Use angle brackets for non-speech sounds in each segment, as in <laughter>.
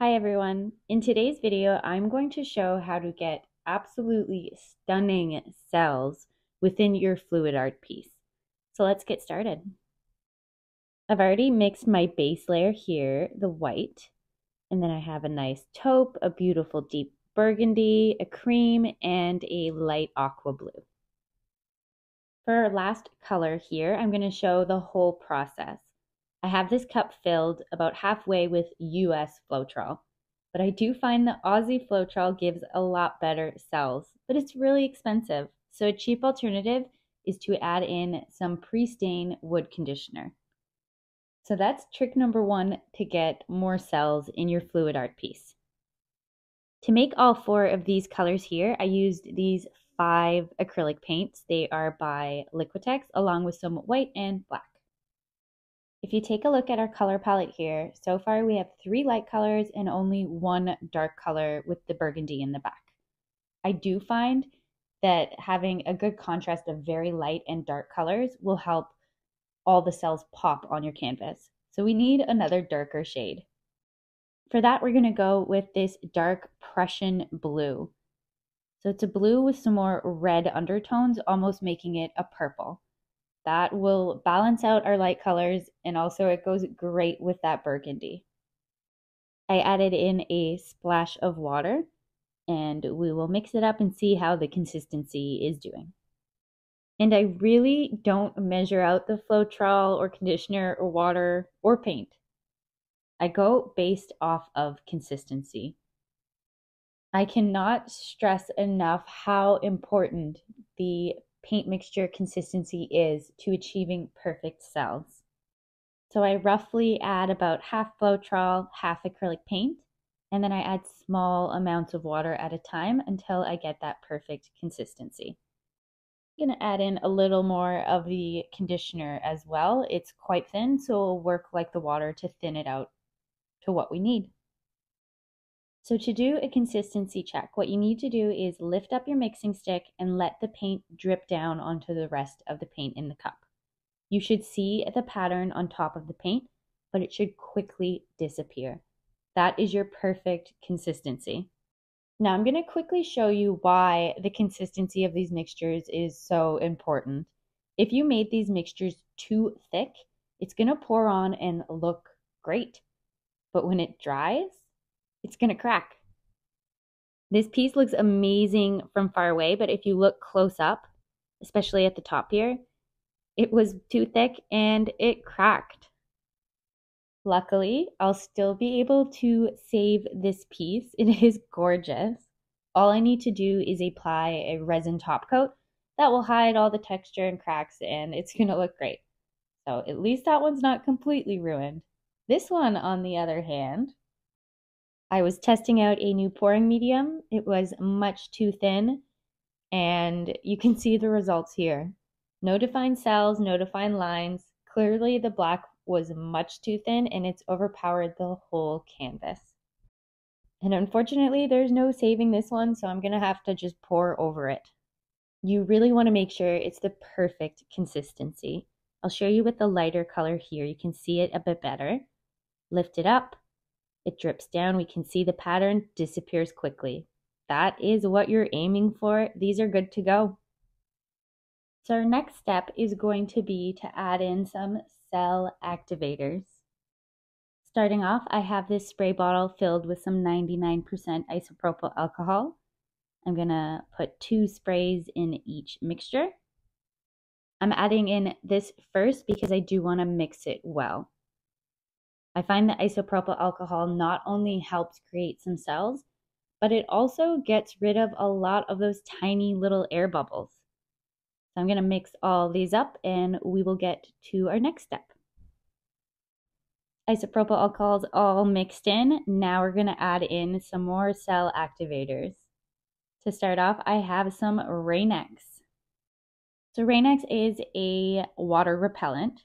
Hi everyone. In today's video, I'm going to show how to get absolutely stunning cells within your fluid art piece. So let's get started. I've already mixed my base layer here, the white, and then I have a nice taupe, a beautiful deep burgundy, a cream, and a light aqua blue. For our last color here, I'm going to show the whole process. I have this cup filled about halfway with US Floetrol, but I do find that Aussie Floetrol gives a lot better cells, but it's really expensive. So a cheap alternative is to add in some pre-stain wood conditioner. So that's trick number one to get more cells in your fluid art piece. To make all four of these colors here, I used these five acrylic paints. They are by Liquitex along with some white and black. If you take a look at our color palette here, so far we have three light colors and only one dark color with the burgundy in the back. I do find that having a good contrast of very light and dark colors will help all the cells pop on your canvas. So we need another darker shade. For that, we're going to go with this dark Prussian blue. So it's a blue with some more red undertones, almost making it a purple. That will balance out our light colors and also it goes great with that burgundy. I added in a splash of water and we will mix it up and see how the consistency is doing. And I really don't measure out the Floetrol or conditioner or water or paint. I go based off of consistency. I cannot stress enough how important the paint mixture consistency is to achieving perfect cells. So I roughly add about half Floetrol, half acrylic paint, and then I add small amounts of water at a time until I get that perfect consistency. I'm going to add in a little more of the conditioner as well. It's quite thin, so it'll work like the water to thin it out to what we need. So to do a consistency check, what you need to do is lift up your mixing stick and let the paint drip down onto the rest of the paint in the cup. You should see the pattern on top of the paint, but it should quickly disappear. That is your perfect consistency. Now I'm going to quickly show you why the consistency of these mixtures is so important. If you made these mixtures too thick, it's going to pour on and look great. But when it dries, it's going to crack. This piece looks amazing from far away, but if you look close up, especially at the top here, it was too thick and it cracked. Luckily, I'll still be able to save this piece. <laughs> It is gorgeous. All I need to do is apply a resin top coat that will hide all the texture and cracks and it's <laughs> going to look great. So at least that one's not completely ruined. This one, on the other hand, I was testing out a new pouring medium. It was much too thin, and you can see the results here. No defined cells, no defined lines. Clearly, the black was much too thin and it's overpowered the whole canvas. And unfortunately, there's no saving this one, so I'm going to have to just pour over it. You really want to make sure it's the perfect consistency. I'll show you with the lighter color here. You can see it a bit better. Lift it up, it drips down. We can see the pattern disappears quickly. That is what you're aiming for. These are good to go. So our next step is going to be to add in some cell activators. Starting off, I have this spray bottle filled with some 99% isopropyl alcohol. I'm going to put two sprays in each mixture. I'm adding in this first because I do want to mix it well. I find that isopropyl alcohol not only helps create some cells, but it also gets rid of a lot of those tiny little air bubbles. So I'm going to mix all these up and we will get to our next step. Isopropyl alcohols all mixed in. Now we're going to add in some more cell activators. To start off, I have some Rain-X. So Rain-X is a water repellent,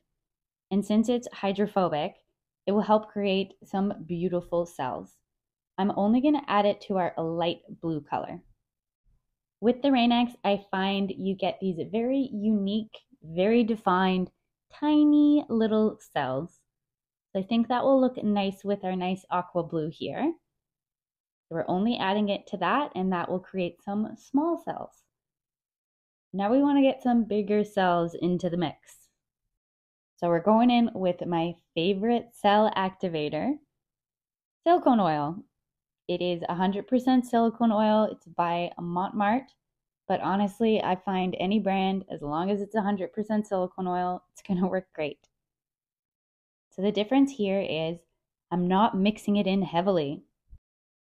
and since it's hydrophobic, it will help create some beautiful cells. I'm only going to add it to our light blue color. With the Rain-X, I find you get these very unique, very defined, tiny little cells. So I think that will look nice with our nice aqua blue here. We're only adding it to that and that will create some small cells. Now we want to get some bigger cells into the mix. So we're going in with my favorite cell activator, silicone oil. It is 100% silicone oil. It's by Mont Marte. But honestly, I find any brand, as long as it's 100% silicone oil, it's going to work great. So the difference here is I'm not mixing it in heavily.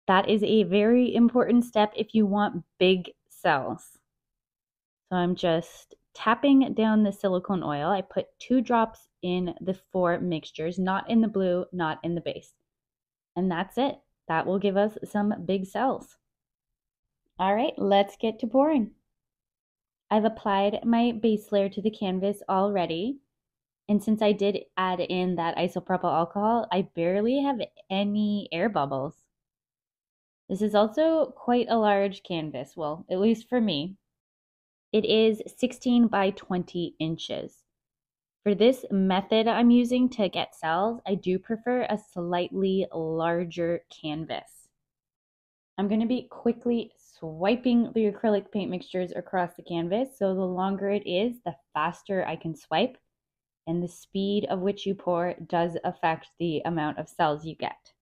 That is a very important step if you want big cells. So I'm just tapping down the silicone oil. I put two drops in the four mixtures, not in the blue, not in the base. And that's it. That will give us some big cells. All right, let's get to pouring. I've applied my base layer to the canvas already. And since I did add in that isopropyl alcohol, I barely have any air bubbles. This is also quite a large canvas, well, at least for me. It is 16 by 20 inches. For this method I'm using to get cells, I do prefer a slightly larger canvas. I'm going to be quickly swiping the acrylic paint mixtures across the canvas, so the longer it is, the faster I can swipe, and the speed of which you pour does affect the amount of cells you get.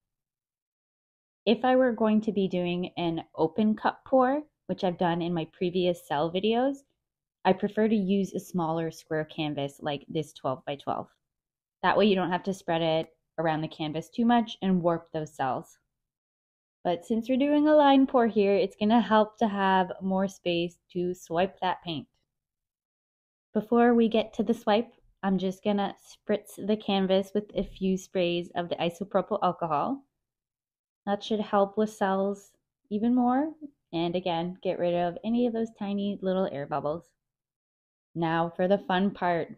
If I were going to be doing an open cup pour, which I've done in my previous cell videos, I prefer to use a smaller square canvas like this 12 by 12. That way you don't have to spread it around the canvas too much and warp those cells. But since we're doing a line pour here, it's going to help to have more space to swipe that paint. Before we get to the swipe, I'm just going to spritz the canvas with a few sprays of the isopropyl alcohol. That should help with cells even more and again, get rid of any of those tiny little air bubbles. Now for the fun part,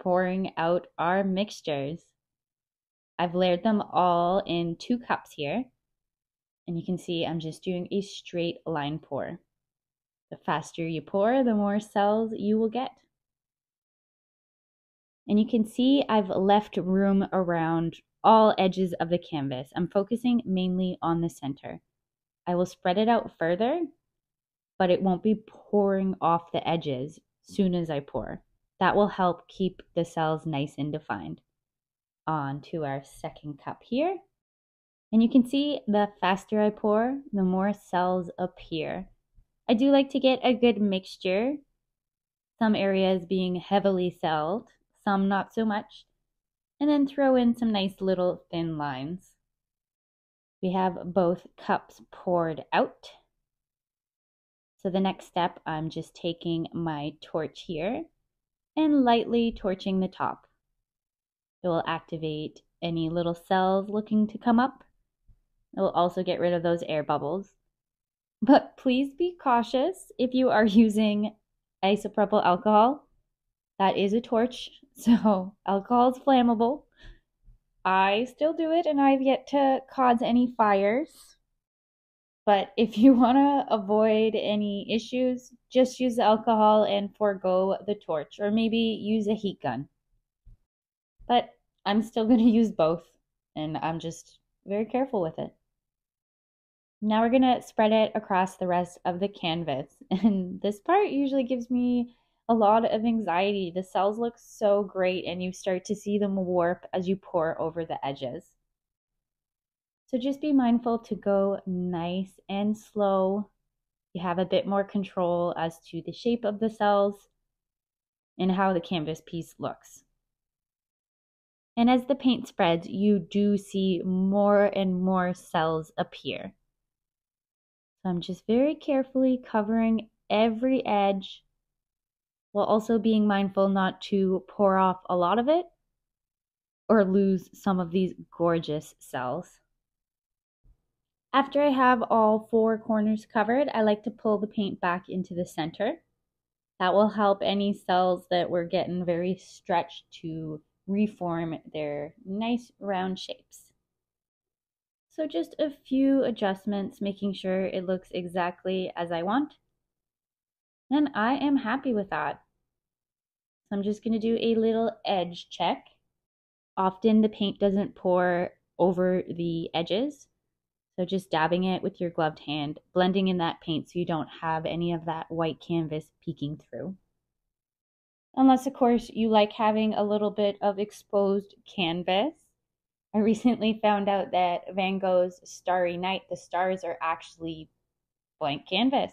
pouring out our mixtures. I've layered them all in two cups here. And you can see I'm just doing a straight line pour. The faster you pour, the more cells you will get. And you can see I've left room around all edges of the canvas. I'm focusing mainly on the center. I will spread it out further, but it won't be pouring off the edges soon as I pour. That will help keep the cells nice and defined. On to our second cup here. And you can see the faster I pour, the more cells appear. I do like to get a good mixture, some areas being heavily celled, some not so much and then throw in some nice little thin lines. We have both cups poured out. So the next step, I'm just taking my torch here and lightly torching the top. It will activate any little cells looking to come up. It will also get rid of those air bubbles. But please be cautious if you are <laughs> using isopropyl alcohol. That is a torch, <laughs> so alcohol is flammable. I still do it and I've yet to cause any fires. But if you <laughs> want to avoid any issues, just use the alcohol and forego the torch, or maybe use a heat gun. But I'm still <laughs> going to use both, and I'm just very careful with it. Now we're going to spread it across the rest of the canvas, <laughs> and this part usually gives me a lot of anxiety. The cells look so great and you start to see them warp as you pour over the edges. So just be mindful to go nice and slow. You have a bit more control as to the shape of the cells and how the canvas piece looks. And as the paint spreads, you do see more and more cells appear. So I'm just very carefully covering every edge while also being mindful not to pour off a lot of it or lose some of these gorgeous cells. After I have all four corners covered, I like to pull the paint back into the center. That will help any cells that were getting very stretched to reform their nice round shapes. So just a few adjustments, making sure it looks exactly as I want and I am happy with that. So I'm just going to do a little edge check. Often the paint doesn't pour over the edges. So just dabbing it with your gloved hand, blending in that paint so you don't have any of that white canvas peeking through. Unless, of course, you like having a little bit of exposed canvas. I <laughs> recently found out that Van Gogh's Starry Night, the stars are actually blank canvas.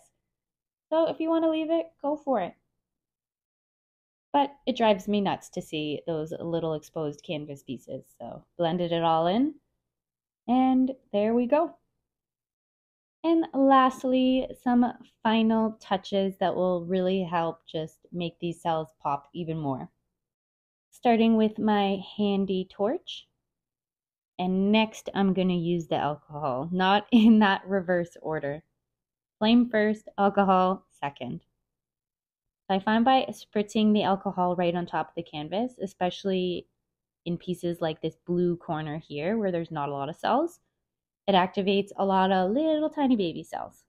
So if you want to leave it, go for it. But it drives me nuts to see those little exposed canvas pieces. So blended it all in. And there we go. And lastly, some final touches that will really help just make these cells pop even more. Starting with my handy torch. And next I'm going to use the alcohol, not <laughs> in that reverse order. Flame first, alcohol second. I find by spritzing the alcohol right on top of the canvas, especially in pieces like this blue corner here where there's not a lot of cells, it activates a lot of little tiny baby cells.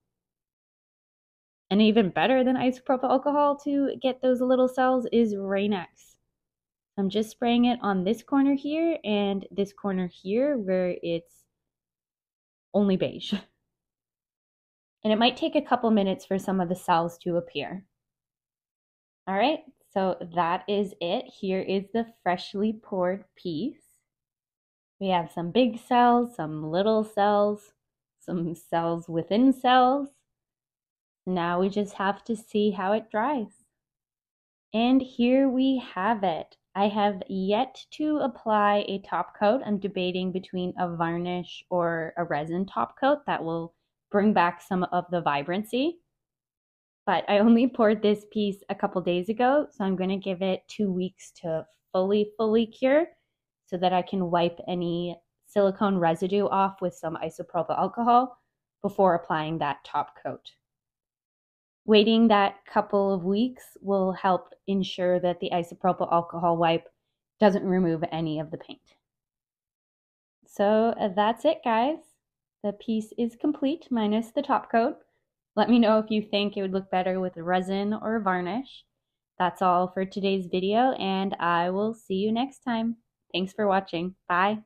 And even better than isopropyl alcohol to get those little cells is Rain-X. I'm just spraying it on this corner here and this corner here where it's only beige. <laughs> And it might take a couple minutes for some of the cells to appear. All right, so that is it. Here is the freshly poured piece. We have some big cells, some little cells, some cells within cells. Now we just have to see how it dries. And here we have it. I have yet to apply a top coat. I'm debating between a varnish or a resin top coat that will bring back some of the vibrancy. But I only poured this piece a couple days ago, so I'm going to give it two weeks to fully, fully cure so that I can wipe any silicone residue off with some isopropyl alcohol before applying that top coat. Waiting that couple of weeks will help ensure that the isopropyl alcohol wipe doesn't remove any of the paint. So uh, that's it, guys. The piece is complete minus the top coat. Let me know if you think it would look better with resin or varnish. That's all for today's video, and I will see you next time. Thanks for watching. Bye.